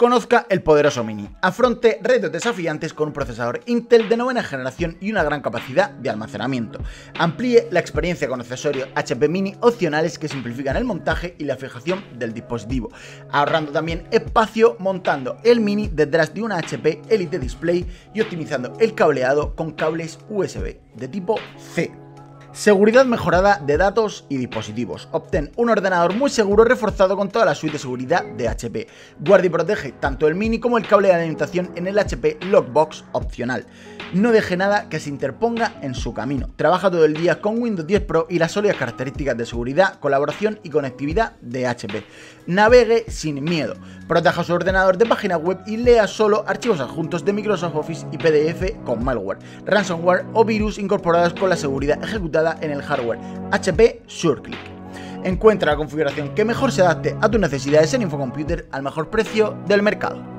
Conozca el poderoso Mini. Afronte retos desafiantes con un procesador Intel de novena generación y una gran capacidad de almacenamiento. Amplíe la experiencia con accesorios HP Mini opcionales que simplifican el montaje y la fijación del dispositivo, ahorrando también espacio montando el Mini detrás de una HP Elite Display y optimizando el cableado con cables USB de tipo C. Seguridad mejorada de datos y dispositivos. Obtén un ordenador muy seguro reforzado con toda la suite de seguridad de HP. Guarda y protege tanto el mini como el cable de alimentación en el HP Lockbox opcional. No deje nada que se interponga en su camino. Trabaja todo el día con Windows 10 Pro y las sólidas características de seguridad, colaboración y conectividad de HP. Navegue sin miedo. Proteja su ordenador de página web y lea solo archivos adjuntos de Microsoft Office y PDF con malware, ransomware o virus incorporados con la seguridad ejecutada en el hardware HP SureClick. Encuentra la configuración que mejor se adapte a tus necesidades en Infocomputer al mejor precio del mercado.